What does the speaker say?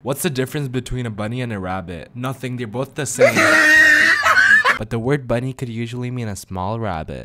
What's the difference between a bunny and a rabbit? Nothing, they're both the same. but the word bunny could usually mean a small rabbit.